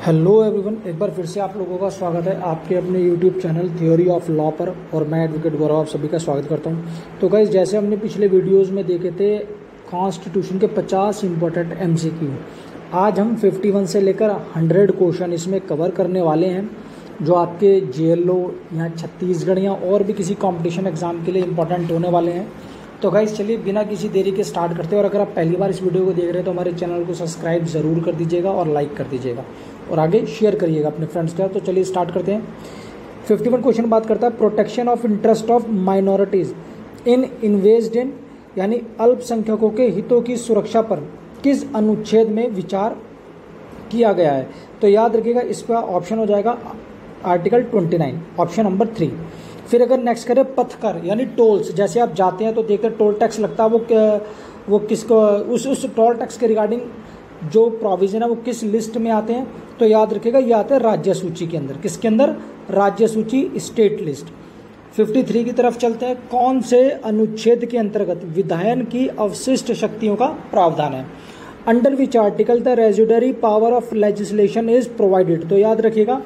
Hello everyone एक बार फिर से आप लोगों का स्वागत है आपके अपने YouTube channel theory of law पर, और मैं एडवोकेट गौरव आप सभी का स्वागत करता हूँ। तो गाइज़ जैसे हमने पिछले वीडियोस में देखे थे कॉन्स्टिट्यूशन के 50 इंपॉर्टेंट एमसीक्यू आज हम 51 से लेकर 100 क्वेश्चन इसमें कवर करने वाले हैं, जो आपके JLO या छत्तीसगढ़ या और भी किसी कॉम्पिटिशन एग्ज़ाम के लिए इंपॉर्टेंट होने वाले हैं। तो गाइज़ चलिए बिना किसी देरी के स्टार्ट करते हैं। और अगर आप पहली बार इस वीडियो को देख रहे हैं तो हमारे चैनल को सब्सक्राइब ज़रूर कर दीजिएगा और लाइक कर दीजिएगा। और आगे शेयर करिएगा अपने फ्रेंड्स के। साथ तो चलिए स्टार्ट करते हैं। फिफ्टी वन क्वेश्चन बात करता है protection of interest of minorities in invested in यानी अल्पसंख्यकों के हितों की सुरक्षा पर किस अनुच्छेद में विचार किया गया है? तो याद रखिएगा इसका ऑप्शन हो जाएगा आर्टिकल 29 ऑप्शन नंबर थ्री फिर अगर नेक्स्ट करें पथकर यानी टोल्स जैसे आप जाते हैं तो देखते हैं टोल टैक्स लगता है वो वो किसको, उस उस टोल टैक्स के रिगार्डिंग जो प्रोविज़न है वो किस लिस्ट में आते हैं तो याद रखिएगा, ये आते हैं राज्य सूची के अंदर। किसके अंदर? राज्य सूची स्टेट लिस्ट 53 की तरफ़ चलते हैं, कौन से अनुच्छेद के अंतर्गत विधायन की अवशिष्ट शक्तियों का प्रावधान है? Under which article the residuary power of legislation is provided तो याद रखिएगा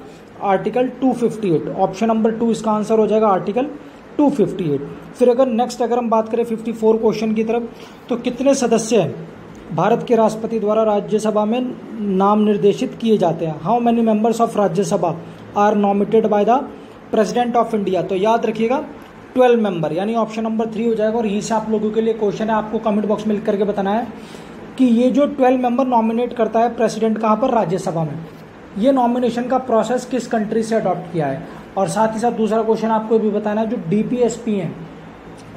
आर्टिकल 258 ऑप्शन नंबर टू इसका आंसर हो जाएगा आर्टिकल 258 फिर अगर नेक्स्ट अगर हम बात करें 54 क्वेश्चन की तरफ़ तो कितने सदस्य हैं? भारत के राष्ट्रपति द्वारा राज्यसभा में नाम निर्देशित किए जाते हैं। How many members of Rajya Sabha are nominated by the president of India तो याद रखिएगा ट्वेल्व मेंबर यानी ऑप्शन नंबर थ्री हो जाएगा और यहीं से आप लोगों के लिए क्वेश्चन है, आपको कमेंट बॉक्स में लिख करके बताना है कि ये जो ट्वेल्व मेंबर नॉमिनेट करता है प्रेसिडेंट कहाँ पर? राज्यसभा में। ये नॉमिनेशन का प्रोसेस किस कंट्री से अडॉप्ट किया है? और साथ ही साथ दूसरा क्वेश्चन आपको भी बताना है, जो डीपीएसपी हैं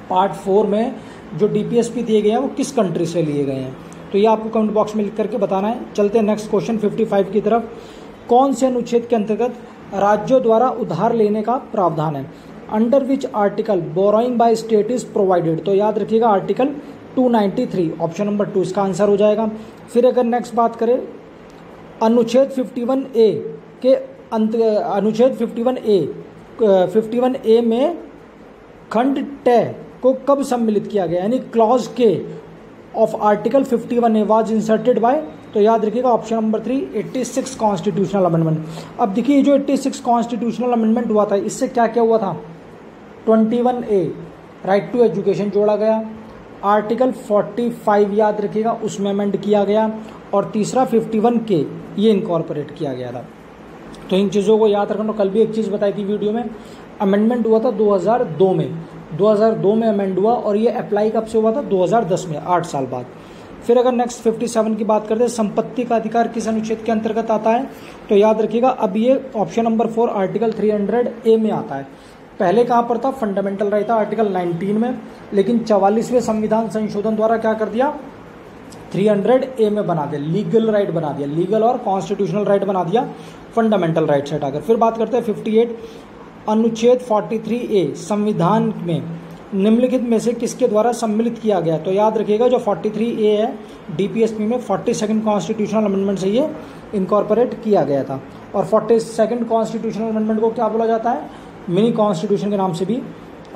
पार्ट फोर में जो डीपीएसपी दिए गए हैं, वो किस कंट्री से लिए गए हैं? तो ये आपको कमेंट बॉक्स में लिख करके बताना है। चलते हैं नेक्स्ट क्वेश्चन 55 की तरफ़। कौन से अनुच्छेद के अंतर्गत राज्यों द्वारा उधार लेने का प्रावधान है? Under which article borrowing by state is provided तो याद रखिएगा आर्टिकल 293 ऑप्शन नंबर टू इसका आंसर हो जाएगा। फिर अगर नेक्स्ट बात करें अनुच्छेद 51 ए के अंत, अनुच्छेद 51 ए 51 ए में खंड ट को कब सम्मिलित किया गया? यानी क्लॉज के of article 51 A was inserted by तो याद रखिएगा option number three 86 constitutional amendment अब देखिए जो 86 कॉन्स्टिट्यूशनल अमेंडमेंट हुआ था, इससे क्या क्या हुआ था? 21 ए राइट टू एजुकेशन जोड़ा गया। आर्टिकल 45 याद रखिएगा, उसमें अमेंड किया गया। और तीसरा 51 के ये इनकॉर्पोरेट किया गया था। तो इन चीज़ों को याद रखना। कल भी एक चीज़ बताई थी वीडियो में अमेंडमेंट हुआ था 2002 में। 2002 में अमेंड हुआ और ये अप्लाई कब से हुआ था? 2010 में, आठ साल बाद। फिर अगर नेक्स्ट 57 की बात करते हैं, संपत्ति का अधिकार किस अनुच्छेद के अंतर्गत आता है? तो याद रखिएगा, अब ये option number four article 300 A में आता है। पहले कहाँ पर था? फंडामेंटल राइट था आर्टिकल 19 में। लेकिन चवालीसवें संविधान संशोधन द्वारा क्या कर दिया? 300 ए में बना दिया लीगल राइट बना दिया लीगल और कॉन्स्टिट्यूशनल राइट बना दिया फंडामेंटल राइट से हटाकर फिर बात करते हैं 58 अनुच्छेद 43 ए संविधान में, निम्नलिखित में से किसके द्वारा सम्मिलित किया गया? तो याद रखिएगा, जो 43 ए है डीपीएसपी में फोर्टी सेकेंड कॉन्स्टिट्यूशनल अमेंडमेंट से ये इनकॉर्पोरेट किया गया था। और फोर्टी सेकेंड कॉन्स्टिट्यूशनल अमेंडमेंट को क्या बोला जाता है? मिनी कॉन्स्टिट्यूशन के नाम से भी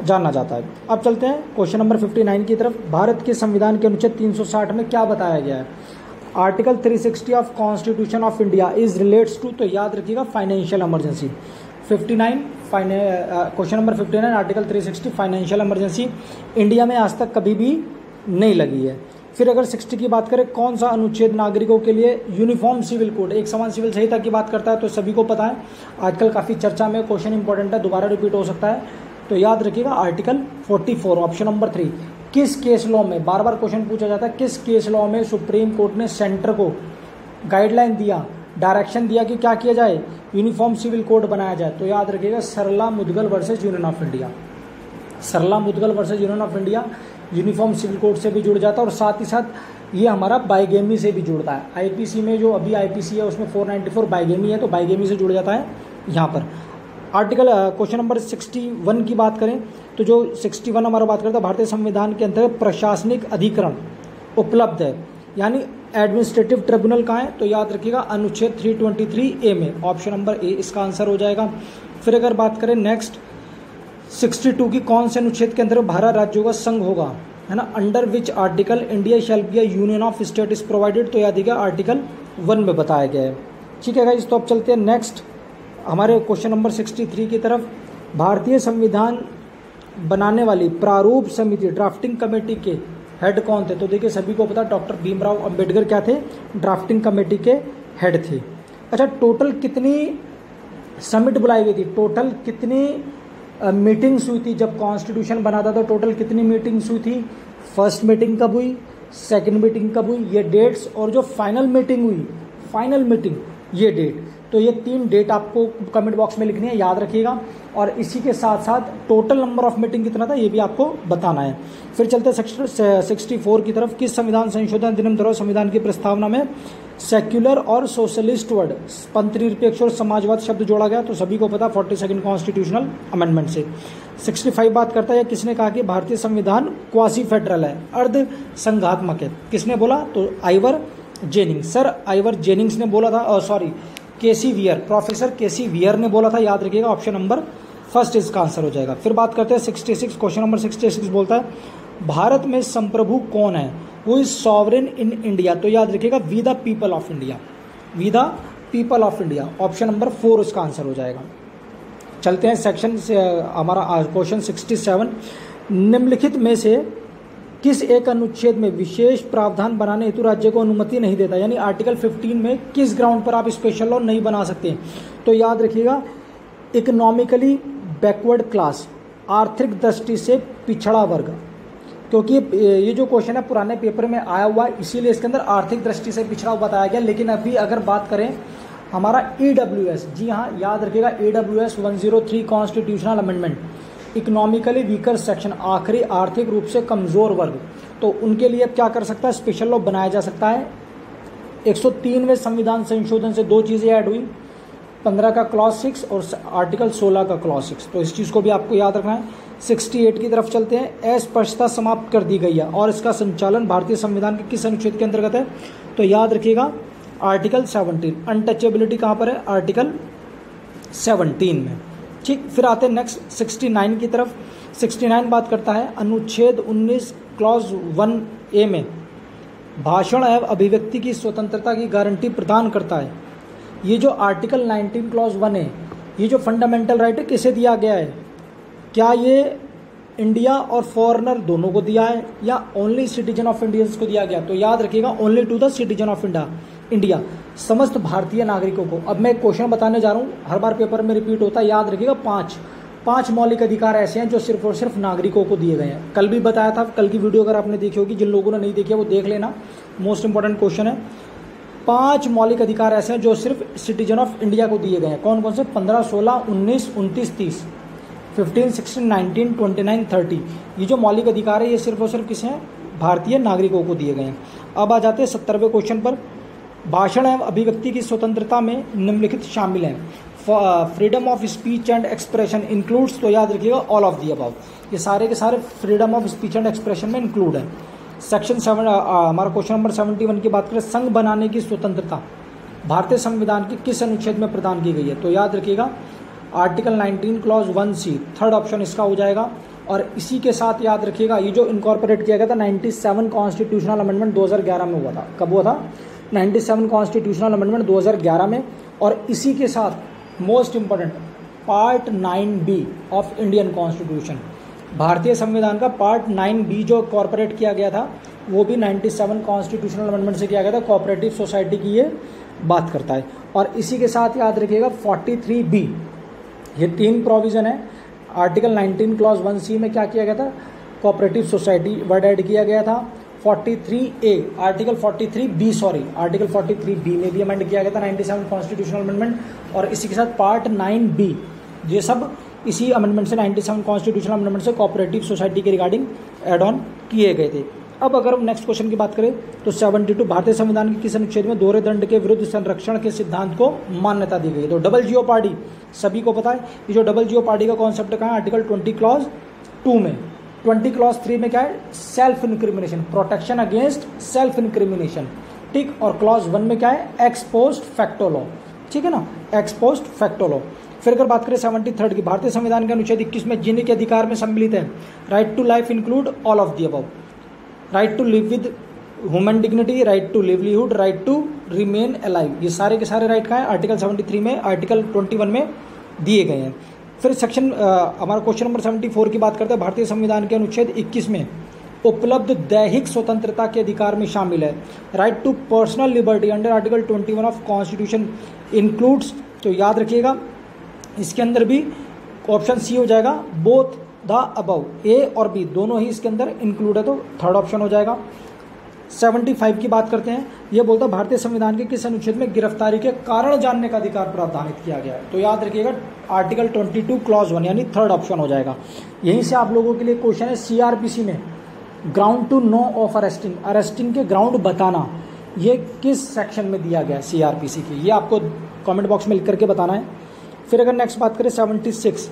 जानना जाता है। अब चलते हैं, क्वेश्चन नंबर 59 की तरफ़। भारत के संविधान के अनुच्छेद 360 में क्या बताया गया है? Article 360 of constitution of India is relates to तो याद रखिएगा financial emergency 59 question number 59 article 360 financial emergency India में आज तक कभी भी नहीं लगी है। फिर अगर 60 की बात करें, कौन सा अनुच्छेद नागरिकों के लिए यूनिफॉर्म सिविल कोड एक समान सिविल संहिता की बात करता है तो सभी को पता है। आजकल काफ़ी चर्चा में क्वेश्चन इंपॉर्टेंट है, दोबारा रिपीट हो सकता है। तो याद रखिएगा आर्टिकल 44 ऑप्शन नंबर थ्री। किस केस लॉ में बार बार क्वेश्चन पूछा जाता है, किस केस लॉ में सुप्रीम कोर्ट ने सेंटर को गाइडलाइन दिया डायरेक्शन दिया कि क्या किया जाए? यूनिफॉर्म सिविल कोड बनाया जाए। तो याद रखिएगा Sarla Mudgal versus union of India Sarla Mudgal versus union of India uniform civil code से भी जुड़ जाता है और साथ ही साथ ये हमारा बाइगेमी से भी जुड़ता है। आईपीसी में जो अभी आईपीसी है, उसमें 494 बाइगेमी है तो बाइगेमी से जुड़ जाता है यहाँ पर। आर्टिकल क्वेश्चन नंबर 61 की बात करें तो जो 61 हमारा बात करता है, भारतीय संविधान के अंतर्गत प्रशासनिक अधिकरण उपलब्ध है। यानी एडमिनिस्ट्रेटिव ट्रिब्यूनल कहाँ है? तो याद रखिएगा, अनुच्छेद 323 ए में। ऑप्शन नंबर ए इसका आंसर हो जाएगा। फिर अगर बात करें नेक्स्ट 62 की कौन से अनुच्छेद के अंदर भारत राज्यों का संघ होगा? है ना? Under which article India shall be union of state is provided तो याद रखिएगा, आर्टिकल वन में बताया गया है। ठीक है गाइज़ तो अब चलते हैं नेक्स्ट। हमारे क्वेश्चन नंबर सिक्सटी थ्री की तरफ़, भारतीय संविधान बनाने वाली प्रारूप समिति, ड्राफ्टिंग कमेटी के हेड कौन थे? तो देखिए, सभी को पता, डॉक्टर भीमराव अंबेडकर क्या थे? ड्राफ्टिंग कमेटी के हेड थे। अच्छा टोटल कितनी समिट बुलाई गई थी? टोटल कितनी मीटिंग्स हुई थी? जब कॉन्स्टिट्यूशन बना था तो टोटल कितनी मीटिंग्स हुई थी? फ़र्स्ट मीटिंग कब हुई? सेकंड मीटिंग कब हुई? ये डेट्स और जो फाइनल मीटिंग हुई, फाइनल मीटिंग ये डेट तो ये तीन डेट आपको कमेंट बॉक्स में लिखनी है, याद रखिएगा। और इसी के साथ साथ टोटल नंबर ऑफ़ मीटिंग कितना था, ये भी आपको बताना है। फिर चलते सिक्सटी फोर की तरफ़। किस संविधान संशोधन दिनम धरो संविधान की प्रस्तावना में सेक्युलर और सोशलिस्ट वर्ड पंथ निरपेक्ष और समाजवाद शब्द जोड़ा गया? तो सभी को पता फोर्टी सेकेंड कॉन्स्टिट्यूशनल अमेंडमेंट से। सिक्सटी फाइव बात करता है किसने कहा कि भारतीय संविधान क्वासी फेडरल है, अर्ध संघात्मक है। किसने बोला? तो Ivor Jennings sir Ivor Jennings ने बोला था sorry K C Wheare professor K C Wheare ने बोला था, याद रखिएगा ऑप्शन नंबर फ़र्स्ट इसका आंसर हो जाएगा। फिर बात करते हैं sixty six question number sixty six बोलता है, भारत में संप्रभु कौन है? वो इज़ सॉवरेन इन इंडिया तो याद रखिएगा we the people of India we the people of India option number four इसका आंसर हो जाएगा। चलते हैं सेक्शन से हमारा क्वेश्चन सिक्सटी सेवन निम्नलिखित में से किस एक अनुच्छेद में विशेष प्रावधान बनाने हेतु राज्य को अनुमति नहीं देता? यानी आर्टिकल 15 में किस ग्राउंड पर आप स्पेशल लॉ नहीं बना सकते? तो याद रखिएगा इकोनॉमिकली बैकवर्ड क्लास आर्थिक दृष्टि से पिछड़ा वर्ग। क्योंकि ये जो क्वेश्चन है, पुराने पेपर में आया हुआ है, इसीलिए इसके अंदर आर्थिक दृष्टि से पिछड़ा बताया गया। लेकिन अभी अगर बात करें, हमारा ई जी हाँ याद रखिएगा E W S one zero three constitutional amendment economically weaker section आखिरी आर्थिक रूप से कमज़ोर वर्ग। तो उनके लिए क्या कर सकता है? स्पेशल लॉ बनाया जा सकता है। 103 में संविधान संशोधन से दो चीज़ें ऐड हुई। 15 का क्लॉज सिक्स और आर्टिकल 16 का क्लॉज सिक्स तो इस चीज़ को भी आपको याद रखना है। 68 की तरफ़ चलते हैं। अस्पष्टता समाप्त कर दी गई है और इसका संचालन भारतीय संविधान के किस अनुच्छेद के अंतर्गत है? तो याद रखिएगा आर्टिकल 17 अनटचेबिलिटी कहाँ पर है? आर्टिकल 17 में। ठीक, फिर आते हैं नेक्स्ट 69 की तरफ़। 69 बात करता है, अनुच्छेद 19 क्लॉज वन ए में। भाषण एवं अभिव्यक्ति की स्वतंत्रता की गारंटी प्रदान करता है। ये जो आर्टिकल 19 क्लॉज वन है, ये जो फंडामेंटल राइट है, किसे दिया गया है? क्या ये इंडिया और फॉरेनर दोनों को दिया है, या ओनली सिटीजन ऑफ़ इंडियंस को दिया गया? तो याद रखिएगा only to the citizen of India India समस्त भारतीय नागरिकों को। अब मैं क्वेश्चन बताने जा रहा हूँ। हर बार पेपर में रिपीट होता है, याद रखिएगा, पाँच। पाँच मौलिक अधिकार ऐसे हैं जो सिर्फ़ और सिर्फ़ नागरिकों को दिए गए हैं। कल भी बताया था, कल की वीडियो अगर आपने देखी होगी, जिन लोगों ने नहीं देखी वो देख लेना। मोस्ट इंपॉर्टेंट क्वेश्चन है। पाँच मौलिक अधिकार ऐसे हैं जो सिर्फ़ सिटीजन ऑफ़ इंडिया को दिए गए हैं। कौन कौन से? पंद्रह, सोलह, उन्नीस, उनतीस, तीस। Fifteen sixteen nineteen twenty nine thirty ये जो मौलिक अधिकार है, ये सिर्फ़ और सिर्फ़ किस हैं? भारतीय नागरिकों को दिए गए हैं। अब आ जाते हैं सत्तरवें क्वेश्चन पर। भाषण एवं अभिव्यक्ति की स्वतंत्रता में निम्नलिखित शामिल हैं। Freedom of speech and expression includes तो याद रखिएगा ऑल ऑफ़ दी अबाउ ये सारे के सारे freedom of speech and expression में इंक्लूड है। सेक्शन सेवन हमारा क्वेश्चन नंबर सेवेंटी वन की बात करें, संघ बनाने की स्वतंत्रता। भारतीय संविधान के किस अनुच्छेद में प्रदान की गई है? तो याद रखिएगा article 19 clause one C third option इसका हो जाएगा। और इसी के साथ याद रखिएगा, ये जो इनकॉर्पोरेट किया गया था 97 कॉन्स्टिट्यूशनल अमेंडमेंट 2011 में हुआ था। कब हुआ था? 97 कॉन्स्टिट्यूशनल अमेंडमेंट 2011 में और इसी के साथ most important part 9 B of Indian constitution भारतीय संविधान का पार्ट 9 बी जो कॉरपोरेट किया गया था, वो भी 97 कॉन्स्टिट्यूशनल अमेंडमेंट से किया गया था। कोऑपरेटिव सोसाइटी की ये बात करता है। और इसी के साथ याद रखिएगा 43 बी ये तीन प्रोविज़न है। आर्टिकल 19 क्लॉज वन सी में क्या किया गया था? कोऑपरेटिव सोसाइटी वर्ड ऐड किया गया था। 43 A article 43 B sorry article 43 B में भी अमेंड किया गया था 97 कॉन्स्टिट्यूशनल अमेंडमेंट और इसी के साथ पार्ट 9 बी ये सब इसी अमेंडमेंट से 97 कॉन्स्टिट्यूशनल अमेंडमेंट से कॉपरेटिव सोसाइटी के रिगार्डिंग एड ऑन किए गए थे। अब अगर हम नेक्स्ट क्वेश्चन की बात करें तो 72 भारतीय संविधान के किस अनुच्छेद में दोहरे दंड के विरुद्ध संरक्षण के सिद्धांत को मान्यता दी गई तो डबल जियो पार्टी सभी को पता है ये जो डबल जियो पार्टी का कॉन्सेप्ट कहा आर्टिकल 20 क्लॉज टू में। ट्वेंटी क्लॉज थ्री में क्या है? Self incrimination protection against self incrimination ठीक? और क्लॉज वन में क्या है? एक्सपोस्ट फैक्टो लॉ ठीक है ना? एक्सपोस्ट फैक्टो लॉ फिर अगर बात करें सेवेंटी थर्ड की, भारतीय संविधान के अनुच्छेद इक्कीस में जीने के अधिकार में सम्मिलित है। Right to life include all of the above right to live with human dignity right to livelihood right to remain alive ये सारे के सारे राइट कहाँ हैं? आर्टिकल 73 में आर्टिकल 21 में दिए गए हैं। फिर सेक्शन हमारा क्वेश्चन नंबर 74 की बात करते हैं। भारतीय संविधान के अनुच्छेद 21 में उपलब्ध दैहिक स्वतंत्रता के अधिकार में शामिल है। Right to personal liberty under article 21 of constitution includes तो याद रखिएगा, इसके अंदर भी ऑप्शन सी हो जाएगा बोथ द अबव ए और बी दोनों ही इसके अंदर इंक्लूड है तो थर्ड ऑप्शन हो जाएगा। 75 की बात करते हैं। यह बोलता है, भारतीय संविधान के किस अनुच्छेद में गिरफ्तारी के कारण जानने का अधिकार प्रावधानित किया गया है? तो याद रखिएगा, आर्टिकल 22 क्लॉज वन, यानी थर्ड ऑप्शन हो जाएगा। यहीं से आप लोगों के लिए क्वेश्चन है सीआरपीसी में ground to know of arresting arresting के ग्राउंड बताना, ये किस सेक्शन में दिया गया है सीआरपीसी की? ये आपको कमेंट बॉक्स में लिख करके बताना है। फिर अगर नेक्स्ट बात करें सेवेंटी सिक्स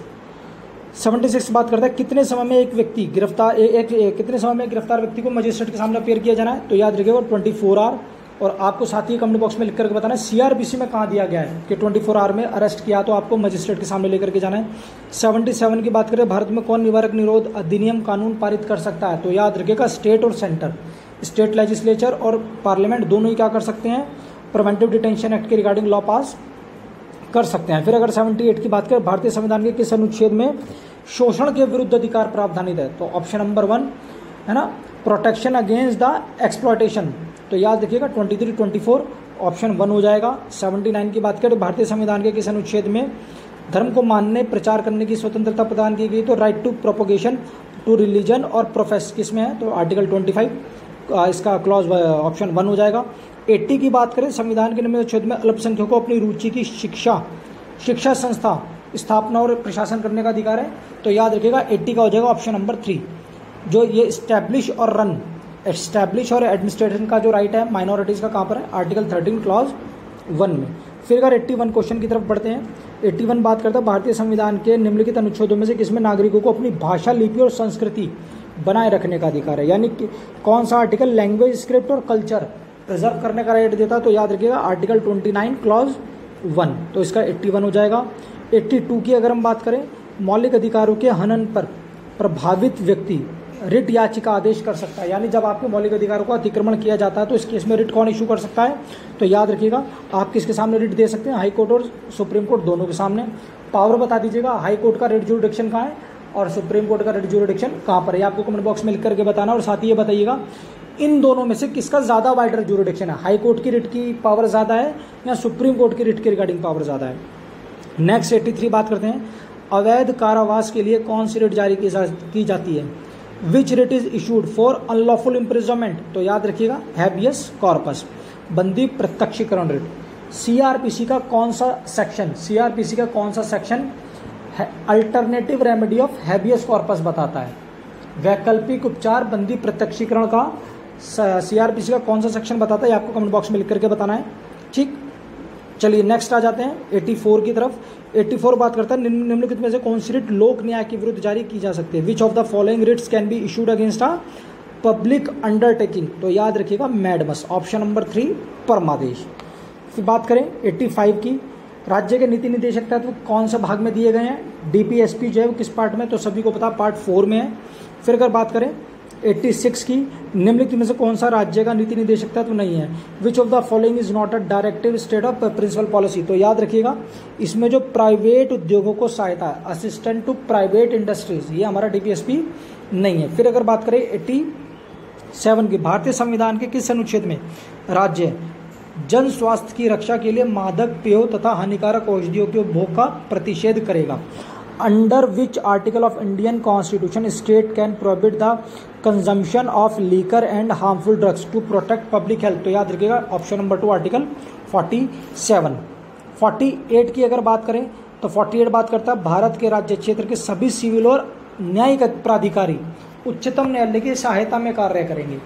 सेवेंटी सिक्स बात करता है कितने समय में एक व्यक्ति गिरफ़्तार एक, एक, कितने समय में गिरफ़्तार व्यक्ति को मजिस्ट्रेट के सामने अपेयर किया जाना है? तो याद रखिएगा ट्वेंटी फोर आवर और आपको साथ ही कमेंट बॉक्स में लिख करके बताना है सीआरपीसी में कहाँ दिया गया है कि 24 फोर आवर में अरेस्ट किया तो आपको मजिस्ट्रेट के सामने लेकर के जाना है। 77 की बात करें भारत में कौन निवारक निरोध अधिनियम कानून पारित कर सकता है? तो याद रखिएगा स्टेट और सेंटर स्टेट लेजिस्लेचर और पार्लियामेंट दोनों ही क्या कर सकते हैं? प्रिवेंटिव डिटेंशन एक्ट के रिगार्डिंग लॉ पास कर सकते हैं। फिर अगर 78 की बात करें भारतीय संविधान के किस अनुच्छेद में शोषण के विरुद्ध अधिकार प्रावधानित है? तो ऑप्शन नंबर वन है ना? प्रोटेक्शन अगेंस्ट द एक्सप्लॉटेशन तो याद रखिएगा 23, 24 ऑप्शन वन हो जाएगा। 79 की बात करें भारतीय संविधान के किस अनुच्छेद में धर्म को मानने प्रचार करने की स्वतंत्रता प्रदान की गई तो right to propagation to religion और प्रोफेस किसमें है? तो आर्टिकल 25 इसका क्लॉज ऑप्शन वन हो जाएगा। 80 की बात करें, संविधान के निम्न अनुच्छेद में अल्पसंख्यकों को अपनी रुचि की शिक्षा शिक्षा संस्था स्थापना और प्रशासन करने का अधिकार है। तो याद रखिएगा 80 का हो जाएगा ऑप्शन नंबर थ्री जो ये स्टैब्लिश और रन एस्टैब्लिश और एडमिनिस्ट्रेशन का जो राइट है माइनॉरिटीज़ का कहाँ पर है? आर्टिकल थर्टीन क्लॉज वन में। फिर अगर एट्टी वन क्वेश्चन की तरफ़ बढ़ते हैं एट्टी वन बात करता है, भारतीय संविधान के निम्नलिखित अनुच्छेदों में से किसमें नागरिकों को अपनी भाषा, लिपि और संस्कृति बनाए रखने का अधिकार है। यानी कि कौन सा आर्टिकल लैंग्वेज स्क्रिप्ट और कल्चर प्रिजर्व करने का राइट देता है तो याद रखिएगा article twenty nine clause one तो इसका एट्टी वन हो जाएगा। एट्टी टू की अगर हम बात करें, मौलिक अधिकारों के हनन पर प्रभावित व्यक्ति रिट याचिका आदेश कर सकता है। यानी जब आपके मौलिक अधिकारों का अतिक्रमण किया जाता है तो इस केस में रिट कौन इशू कर सकता है? तो याद रखिएगा, आप किसके सामने रिट दे सकते हैं? हाई कोर्ट और सुप्रीम कोर्ट दोनों के सामने। पावर बता दीजिएगा, हाई कोर्ट का रिट जुडिक्शन कहाँ है? और सुप्रीम कोर्ट का रिट जुडिक्शन कहाँ पर है? आपको कमेंट बॉक्स में लिख करके बताना और साथ ही ये बताइएगा, इन दोनों में से किसका ज़्यादा वाइडर जुडिक्शन है? हाई कोर्ट की रिट की पावर ज़्यादा है या सुप्रीम कोर्ट की रिट की रिगार्डिंग पावर ज़्यादा है? नेक्स्ट एट्टी थ्री बात करते हैं। अवैध कारावास के लिए कौन सी रिट जारी की जाती है? Which writ is issued for unlawful imprisonment तो याद रखिएगा हैबियस कॉर्पस बंदी प्रत्यक्षीकरण रिट सीआरपीसी का कौन सा सेक्शन सीआरपीसी का कौन सा section alternative remedy of habeas corpus बताता है। वैकल्पिक उपचार बंदी प्रत्यक्षीकरण का सीआरपीसी का कौन सा सेक्शन बताता है आपको कमेंट बॉक्स में लिख करके बताना है। ठीक? चलिए नेक्स्ट आ जाते हैं 84 की तरफ़। 84 बात करता है निम्नलिखित में से कौन सी रिट लोक न्याय के विरुद्ध जारी की जा सकती है? Which of the following writs can be issued against a public undertaking तो याद रखिएगा मैडमस ऑप्शन नंबर थ्री परमादेश। फिर बात करें 85 की। राज्य के नीति निदेशक तत्व कौन सा भाग में दिए गए हैं? डीपीएसपी जो है वो किस पार्ट में तो सभी को पता पार्ट फोर में है। फिर अगर बात करें 86 की निम्नलिखित में से कौन सा राज्य का नीति निदेशक तत्व नहीं है? Which of the following is not a directive state of principle policy तो याद रखिएगा, इसमें जो प्राइवेट उद्योगों को सहायता असिस्टेंट टू प्राइवेट इंडस्ट्रीज़ ये हमारा डीपीएसपी नहीं है। फिर अगर बात करें एट्टी सेवन की, भारतीय संविधान के किस अनुच्छेद में राज्य जन स्वास्थ्य की रक्षा के लिए मादक पेय तथा हानिकारक औषधियों के उपभोग का प्रतिषेध करेगा। Under which article of Indian constitution state can prohibit the consumption of liquor and harmful drugs to protect public health तो याद रखिएगा ऑप्शन नंबर टू आर्टिकल 47 48 की अगर बात करें तो 48 बात करता है, भारत के राज्य क्षेत्र के सभी सिविल और न्यायिक प्राधिकारी उच्चतम न्यायालय की सहायता में कार्य करेंगे।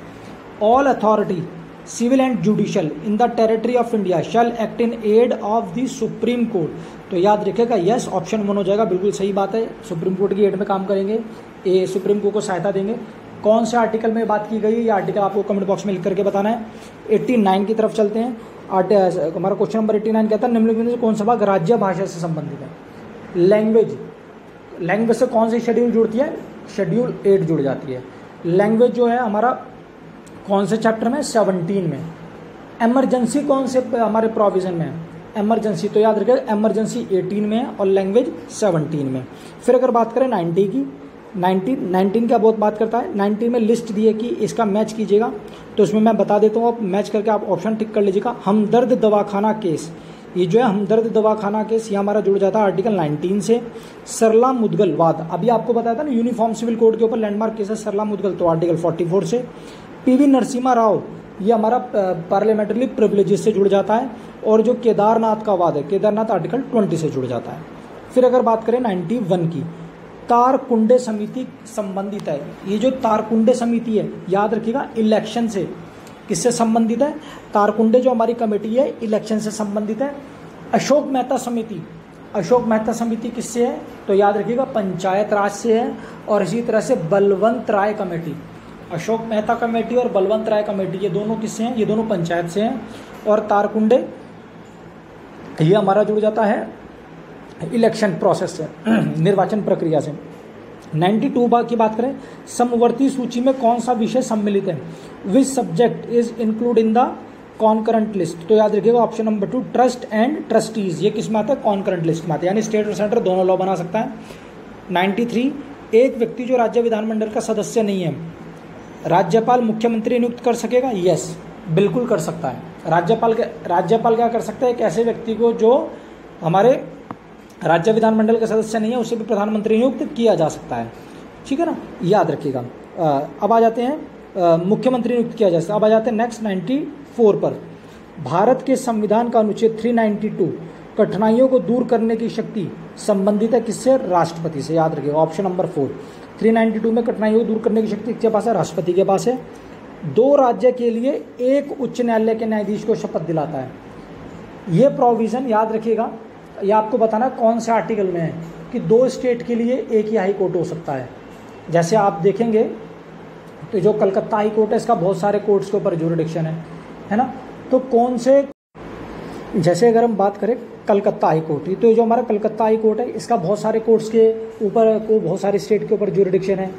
All authority civil and judicial in the territory of India shall act in aid of the supreme court. तो याद रखेगा यस ऑप्शन वन हो जाएगा, बिल्कुल सही बात है। सुप्रीम कोर्ट की एड में काम करेंगे। ए सुप्रीम कोर्ट को सहायता देंगे। कौन से आर्टिकल में बात की गई, ये आर्टिकल आपको कमेंट बॉक्स में लिख करके बताना है। 89 की तरफ़ चलते हैं। हमारा क्वेश्चन नंबर 89 कहता है, निम्नलिखित में कौन सा भाग राज्य भाषा से संबंधित है? लैंग्वेज लैंग्वेज से कौन सी शेड्यूल जुड़ती है? शेड्यूल एट जुड़ जाती है। लैंग्वेज जो है, हमारा कौन से चैप्टर में? सेवनटीन में। एमरजेंसी कौन से हमारे प्रोविज़न में? है एमरजेंसी तो याद रखिए एमरजेंसी 18 में है और लैंग्वेज 17 में। फिर अगर बात करें 90 की 19 19 का बहुत बात करता है? 19 में लिस्ट दी है कि इसका मैच कीजिएगा। तो उसमें मैं बता देता हूँ, आप मैच करके आप ऑप्शन टिक कर लीजिएगा। हमदर्द दवाखाना केस ये जो है हमदर्द दवाखाना केस ये हमारा जुड़ जाता है आर्टिकल 19 से। सरला मुदगल, वाद। अभी आपको बताया था ना यूनिफॉर्म सिविल कोड के ऊपर लैंडमार्क केस है सरला मुदगल तो आर्टिकल 44 से। पीवी नरसिम्हा राव, ये हमारा पार्लियामेंट्री प्रिविलेजेस से जुड़ जाता है और जो केदारनाथ का वाद है, केदारनाथ आर्टिकल ट्वेंटी से जुड़ जाता है। फिर अगर बात करें नाइन्टी वन की तारकुंडे समिति संबंधित है। ये जो तारकुंडे समिति है, याद रखिएगा इलेक्शन से किससे संबंधित है? तारकुंडे जो हमारी कमेटी है इलेक्शन से संबंधित है। अशोक मेहता समिति, अशोक मेहता समिति किससे है? तो याद रखिएगा, पंचायत राज से है और इसी तरह से बलवंत राय कमेटी अशोक मेहता कमेटी और बलवंत राय कमेटी, ये दोनों किससे हैं? ये दोनों पंचायत से हैं। और तारकुंडे, ये हमारा जुड़ जाता है इलेक्शन प्रोसेस से, निर्वाचन प्रक्रिया से। 92 बार की बात करें, समवर्ती सूची में कौन सा विषय सम्मिलित है? Which subject is include in the concurrent list तो याद रखिएगा option number two trust and trustees ये किसमें आता है? कॉन्करेंट लिस्ट में आता है। यानी स्टेट और सेंटर दोनों लॉ बना सकता है। 93 एक व्यक्ति जो राज्य विधानमंडल का सदस्य नहीं है राज्यपाल मुख्यमंत्री नियुक्त कर सकेगा? यस बिल्कुल कर सकता है। राज्यपाल राज्यपाल क्या कर सकता है? एक ऐसे व्यक्ति को जो हमारे राज्य विधानमंडल का सदस्य नहीं है, उसे भी प्रधानमंत्री नियुक्त किया जा सकता है। ठीक है ना? याद रखिएगा। अब आ जाते हैं। मुख्यमंत्री नियुक्त किया जा सकता है। अब आ जाते हैं नेक्स्ट नाइन्टी फोर पर। भारत के संविधान का अनुच्छेद थ्री नाइन्टी टू कठिनाइयों को दूर करने की शक्ति संबंधित है किससे? राष्ट्रपति से। याद रखिएगा। ऑप्शन नंबर फोर 392 में कठिनाइयों को दूर करने की शक्ति किसके पास है, राष्ट्रपति के पास है। दो राज्य के लिए एक उच्च न्यायालय के न्यायाधीश को शपथ दिलाता है। ये प्रोविज़न याद रखिएगा, ये आपको बताना कौन से आर्टिकल में है कि दो स्टेट के लिए एक ही हाई कोर्ट हो सकता है। जैसे आप देखेंगे तो जो कलकत्ता हाई कोर्ट है, इसका बहुत सारे कोर्ट्स के ऊपर जुरिडिक्शन है है ना? तो कौन से जैसे अगर हम बात करें कलकत्ता हाई कोर्ट तो जो हमारा कलकत्ता हाई कोर्ट है, इसका बहुत सारे कोर्ट्स के ऊपर, को बहुत सारे स्टेट के ऊपर जुरिडिक्शन है।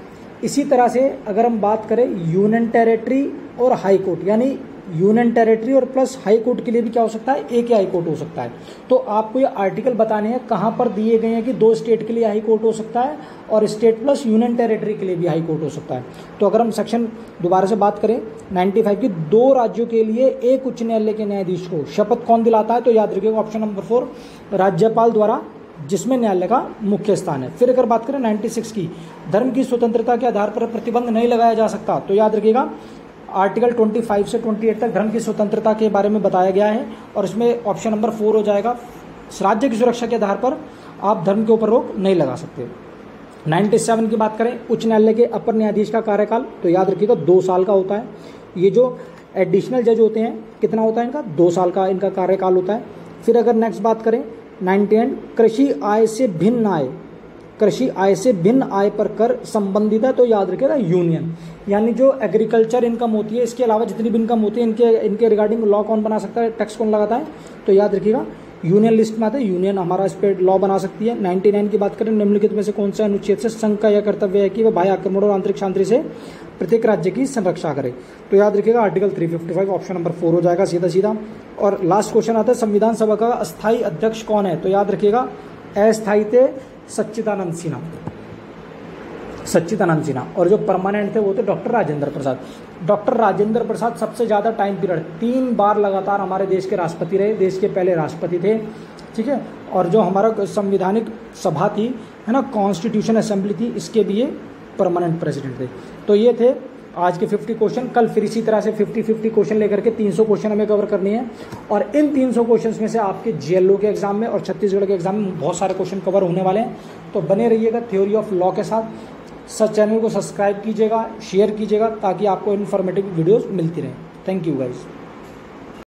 इसी तरह से अगर हम बात करें यूनियन टेरिटरी और हाई कोर्ट, यानी यूनियन टेरिटरी और प्लस हाई कोर्ट के लिए भी क्या हो सकता है? एक ही हाई कोर्ट हो सकता है। तो आपको ये आर्टिकल बताने हैं कहाँ पर दिए गए हैं कि दो स्टेट के लिए हाई कोर्ट हो सकता है और स्टेट प्लस यूनियन टेरिटरी के लिए भी हाई कोर्ट हो सकता है। तो अगर हम सेक्शन दोबारा से बात करें 95 की दो राज्यों के लिए एक उच्च न्यायालय के न्यायाधीश को शपथ कौन दिलाता है? तो याद रखिएगा ऑप्शन नंबर फोर, राज्यपाल द्वारा जिसमें न्यायालय का मुख्य स्थान है। फिर अगर बात करें 96 की, धर्म की स्वतंत्रता के आधार पर प्रतिबंध नहीं लगाया जा सकता तो याद रखिएगा आर्टिकल 25 से 28 तक धर्म की स्वतंत्रता के बारे में बताया गया है और इसमें ऑप्शन नंबर फोर हो जाएगा। राज्य की सुरक्षा के आधार पर आप धर्म के ऊपर रोक नहीं लगा सकते। 97 की बात करें, उच्च न्यायालय के अपर न्यायाधीश का कार्यकाल तो याद रखिएगा, दो साल का होता है। ये जो एडिशनल जज होते हैं, कितना होता है इनका? दो साल का इनका कार्यकाल होता है। फिर अगर नेक्स्ट बात करें नाइनटीन, कृषि आय से भिन्न आय। कृषि आय से भिन्न आय पर कर संबंधित है तो याद रखेगा यूनियन यानी जो एग्रीकल्चर इनकम होती है, इसके अलावा जितनी भी इनकम होती है, इनके इनके रिगार्डिंग लॉ कौन बना सकता है टैक्स कौन लगाता है तो याद रखिएगा यूनियन लिस्ट में आता है, यूनियन हमारा इस पर लॉ बना सकती है। 99 की बात करें, निम्नलिखित में से कौन सा अनुच्छेद से संघ का यह कर्तव्य है कि वह बाह्य आक्रमण और आंतरिक शांति से प्रत्येक राज्य की संरक्षा करे? तो याद रखिएगा आर्टिकल 355 ऑप्शन नंबर फोर हो जाएगा सीधा सीधा और लास्ट क्वेश्चन आता है, संविधान सभा का अस्थायी अध्यक्ष कौन है? तो याद रखिएगा, अस्थायी थे सच्चिदानंद सिन्हा। सच्चिदानंद सिन्हा और जो परमानेंट थे वो थे डॉक्टर राजेंद्र प्रसाद। डॉक्टर राजेंद्र प्रसाद सबसे ज़्यादा टाइम पीरियड, तीन बार लगातार हमारे देश के राष्ट्रपति रहे, देश के पहले राष्ट्रपति थे, ठीक है? और जो हमारा संविधानिक सभा थी, है ना कॉन्स्टिट्यूशन असेंबली थी, इसके भी ये परमानेंट प्रेसिडेंट थे। तो ये थे आज के 50 क्वेश्चन कल फिर इसी तरह से 50 50 क्वेश्चन लेकर के 300 क्वेश्चन हमें कवर करनी है। और इन 300 क्वेश्चन में से आपके जेएलओ के एग्ज़ाम में और छत्तीसगढ़ के एग्ज़ाम में बहुत सारे क्वेश्चन कवर होने वाले हैं। तो बने रहिएगा थ्योरी ऑफ़ लॉ के साथ। सच चैनल को सब्सक्राइब कीजिएगा, शेयर कीजिएगा ताकि आपको इन्फॉर्मेटिव वीडियोज़ मिलती रहें। Thank you guys